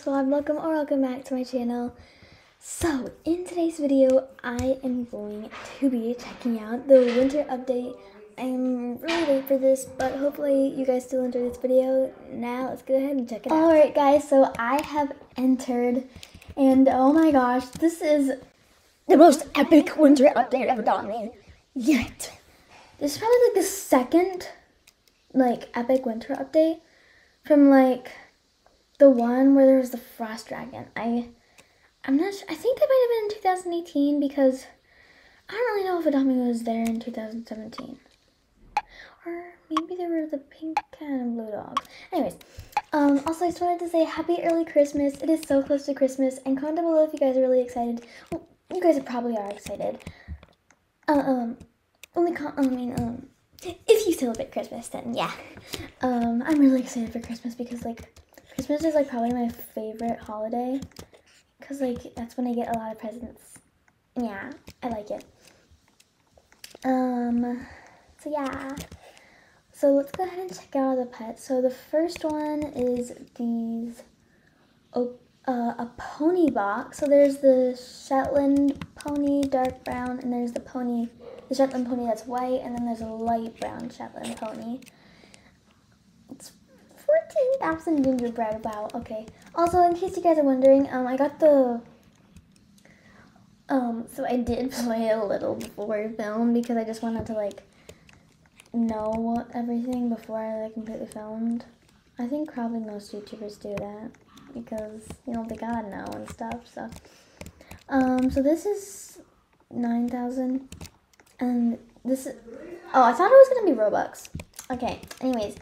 vlog, welcome or welcome back to my channel. So, in today's video, I am going to be checking out the winter update. I'm really late for this, but hopefully you guys still enjoy this video. Now, let's go ahead and check it out. Alright guys, so I have entered, and oh my gosh, this is the most epic winter update ever done yet. This is probably like the second, like, epic winter update from like the one where there was the frost dragon. I I'm not sure. I think that might have been in 2018 because I don't really know if Adopt Me was there in 2017. Or maybe there were the pink and blue dogs. Anyways, um, also I just wanted to say happy early Christmas. It is so close to Christmas. And comment down below if you guys are really excited. Well, you guys probably are excited. Uh, um, only con- I mean, um, if you celebrate Christmas, then yeah. Um, I'm really excited for Christmas because like Christmas is like probably my favorite holiday because like that's when I get a lot of presents. Yeah, I like it. Um, so yeah. So let's go ahead and check out the pets. So the first one is these, uh, a pony box. So there's the Shetland pony, dark brown, and there's the pony, the Shetland pony that's white, and then there's a light brown Shetland pony. It's 14,000 gingerbread. Wow, okay. Also, in case you guys are wondering, um, I got the, um, so I did play a little before I filmed because I just wanted to, like, know everything before I, like, completely filmed. I think probably most YouTubers do that because, you know, they gotta know and stuff, so. Um, so this is 9,000 and this is, oh, I thought it was gonna be Robux. Okay, anyways,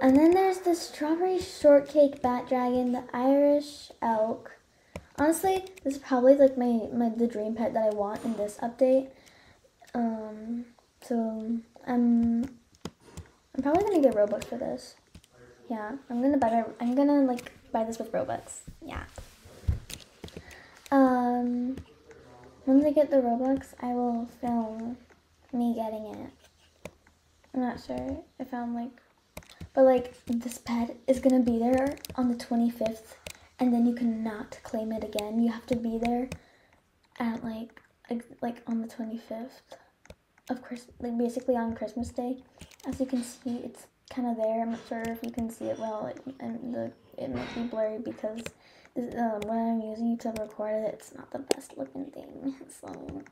and then there's the strawberry shortcake bat dragon, the Irish elk. Honestly, this is probably like my, my the dream pet that I want in this update. Um, so I'm I'm probably gonna get Robux for this. Yeah, I'm gonna buy I'm gonna like buy this with Robux. Yeah. Um, once I get the Robux, I will film me getting it. I'm not sure if I'm like but like this pet is gonna be there on the 25th and then you cannot claim it again. You have to be there at like like on the 25th of course like basically on Christmas Day. As you can see, it's kind of there. I'm not sure if you can see it well, it, and the it might be blurry because this, um, when I'm using to record it, it's not the best looking thing. So,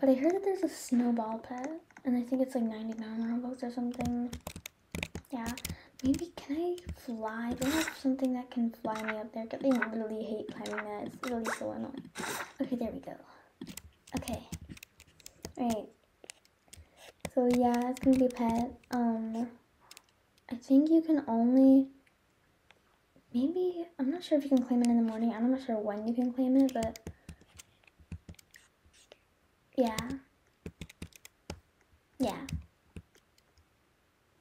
but I heard that there's a snowball pet, and I think it's like 99 Robux or something. Yeah. Maybe, can I fly? I have something that can fly me up there? Because I really hate climbing that. It's really so annoying. Okay, there we go. Okay. Alright. So, yeah, it's gonna be pet. Um, I think you can only... Maybe, I'm not sure if you can claim it in the morning. I'm not sure when you can claim it, but... Yeah. Yeah.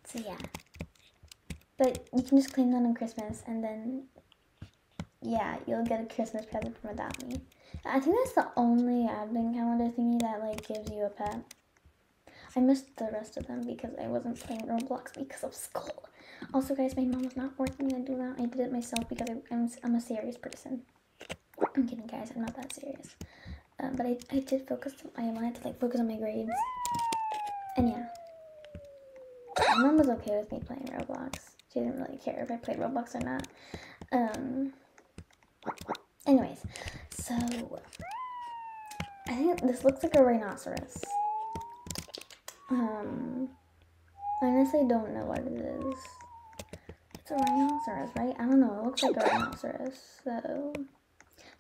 So, yeah. But you can just claim that on Christmas and then, yeah, you'll get a Christmas present from Adopt Me. I think that's the only advent calendar thingy that, like, gives you a pet. I missed the rest of them because I wasn't playing Roblox because of school. Also, guys, my mom was not working to do that. I did it myself because I, am I'm a serious person. I'm kidding, guys. I'm not that serious. Um, but I, I did focus. I wanted to, like, focus on my grades. And, yeah. My mom was okay with me playing Roblox. She didn't really care if I played Roblox or not. Um, anyways, so I think this looks like a rhinoceros. Um, I honestly don't know what it is. It's a rhinoceros, right? I don't know. It looks like a rhinoceros. So,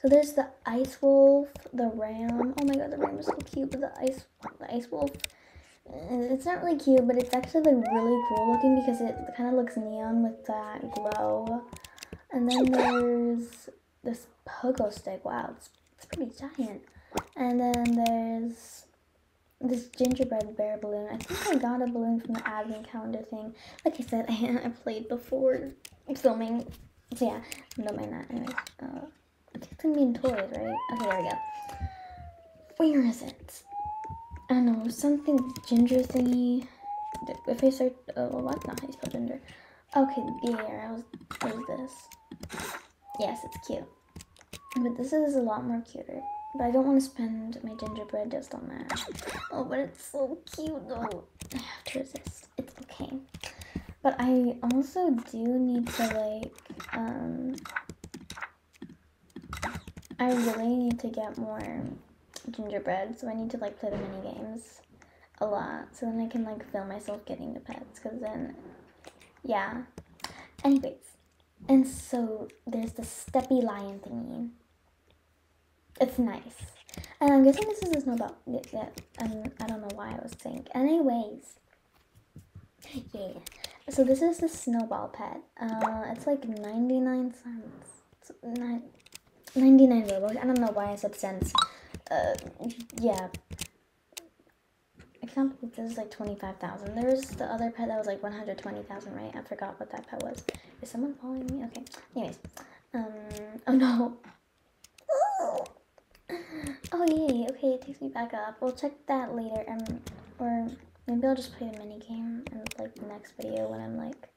so there's the ice wolf, the ram. Oh my god, the ram is so cute. But the ice, the ice wolf it's not really cute, but it's actually like really cool looking because it kind of looks neon with that glow. And then there's this pogo stick. Wow, it's, it's pretty giant. And then there's this gingerbread bear balloon. I think I got a balloon from the advent calendar thing. Like I said, I, I played before filming. So yeah, don't mind that. Anyways, uh, it's gonna be in toys, right? Okay, there we go. Where is it? I don't know, something ginger thingy. If I search, oh, well, that's not how you spell ginger. Okay, there. I was, what is this? yes, it's cute. But this is a lot more cuter. But I don't want to spend my gingerbread just on that. Oh, but it's so cute though. I have to resist. It's okay. But I also do need to like, um, I really need to get more gingerbread. So I need to like play the mini games a lot. So then I can like film myself getting the pets. Cause then, yeah. Anyways. And so there's the steppy lion thingy. It's nice. And I'm guessing this is a snowball. Yeah, um, I don't know why I was saying. Anyways. Yeah. So this is the snowball pet. Uh, it's like 99 cents. It's not 99 Robux. I don't know why I said cents. Uh, yeah. I can't believe this is like 25,000. There's the other pet that was like 120,000, right? I forgot what that pet was. Is someone following me? Okay. Anyways. Um, oh no. Oh yay, okay, it takes me back up. We'll check that later, um, or maybe I'll just play a mini game in like the next video when I'm like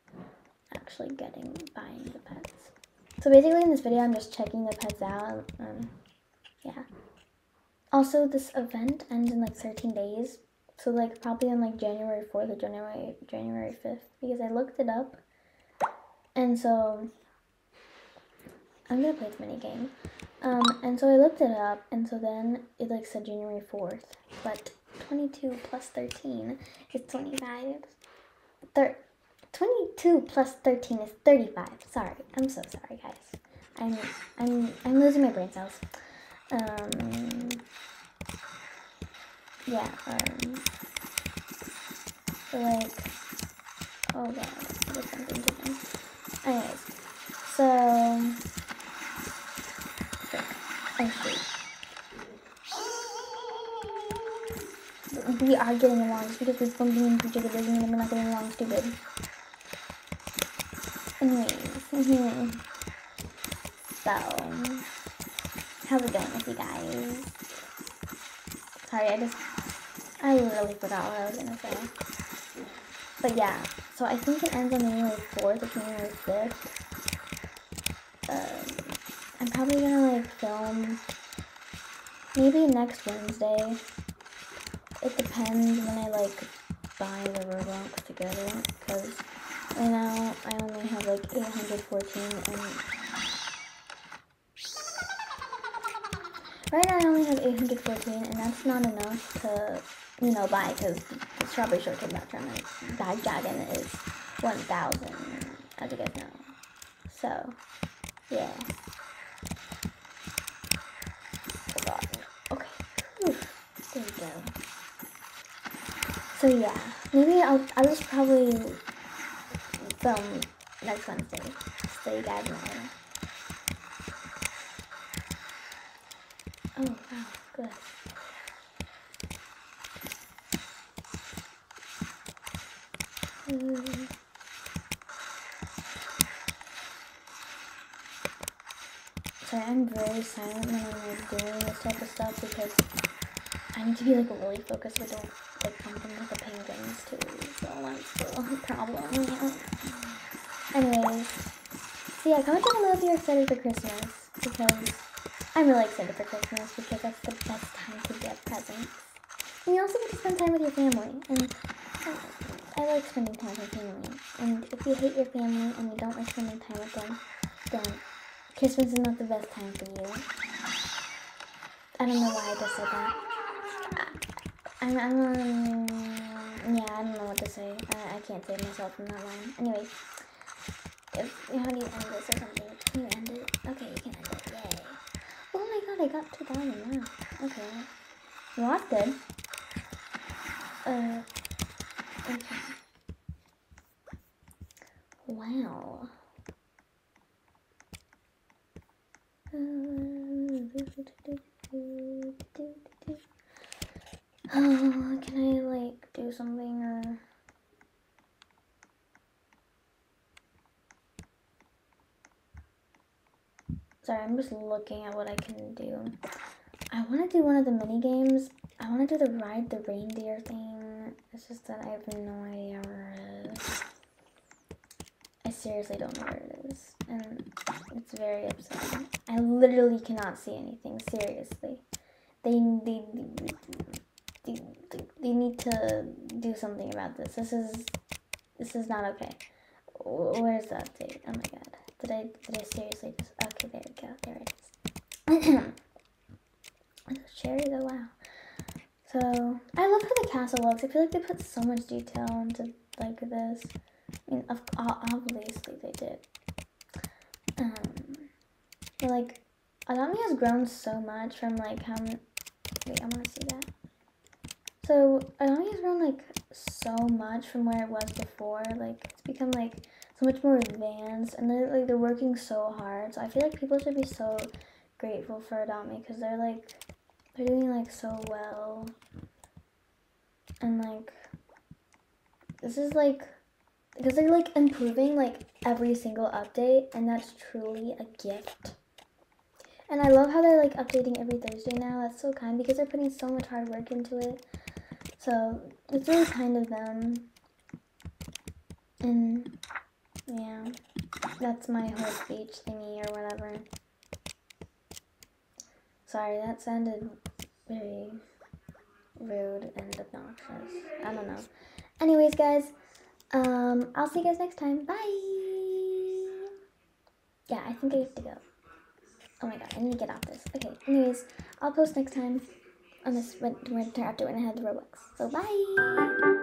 actually getting, buying the pets. So basically in this video, I'm just checking the pets out, um, yeah. Also, this event ends in like 13 days, so like probably on like January 4th or January, January 5th, because I looked it up, and so I'm gonna play this mini game. Um, and so I looked it up, and so then it like said January 4th, but 22 plus 13 is 25. Thir 22 plus 13 is 35. Sorry, I'm so sorry, guys. I'm I'm I'm losing my brain cells. Um, yeah. Um, like, oh god, there's something different. Anyways, so. We are getting along because we're from being together doesn't mean we're not getting along stupid. Anyways, so how's it going with you guys? Sorry, I just I really forgot what I was gonna say. But yeah, so I think it ends on January 4th or January 5th. Um, I'm probably gonna like film maybe next Wednesday. It depends when I like buy the Robux together because right now I only have like 814 and right now I only have 814 and that's not enough to you know buy because the strawberry shortcake tournament bat dragon is 1000 as you guys know so yeah Okay. There we go. So yeah, maybe I'll I'll just probably film next Wednesday, so you guys know. Oh wow, good. Sorry, I'm very silent when I'm like doing this type of stuff because I need to be like really focused so I don't like bump the penguins too. So that's the problem. Anyways, so yeah, comment down below if you're excited for Christmas because I'm really excited for Christmas because that's the best time to get presents. And you also get to spend time with your family. And I like spending time with family. And if you hate your family and you don't like spending time with them, then Christmas is not the best time for you. I don't know why I just said that. I'm, I'm, um, yeah, I don't know what to say. I, I can't save myself from that line. Anyway, if, how do you end this or something? Can you end it? Okay, you can end it. Yay. Oh my god, I got 2,000 now. Okay. Well, that's good. Uh, okay. Wow. Oh, can I like do something or? Sorry, I'm just looking at what I can do. I want to do one of the mini games. I want to do the ride the reindeer thing. It's just that I have no idea where it is. I seriously don't know where it is. And it's very upsetting. I literally cannot see anything, seriously. They, they, they, they, they need to do something about this. This is, this is not okay. Where's the update? Oh my god. Did I, did I seriously just, okay, there we go. There it is. cherry though, wow. So, I love how the castle looks. I feel like they put so much detail into, like, this. I mean, of, obviously they did. Um, but, like, Adopt Me has grown so much from, like, how wait, I want to see that. So, Adopt Me has grown, like, so much from where it was before. Like, it's become, like, so much more advanced, and they're, like, they're working so hard. So, I feel like people should be so grateful for Adopt Me because they're, like, they're doing, like, so well. And, like, this is, like, because they're like improving like every single update and that's truly a gift. And i love how they're like updating every thursday now. That's so kind because they're putting so much hard work into it. So it's really kind of them. And yeah that's my whole speech thingy or whatever. Sorry that sounded very rude and obnoxious. I don't know. Anyways guys um, I'll see you guys next time. Bye. Yeah, I think I have to go. Oh my god, I need to get off this. Okay, anyways, I'll post next time on this when, after when I have the Robux. So bye.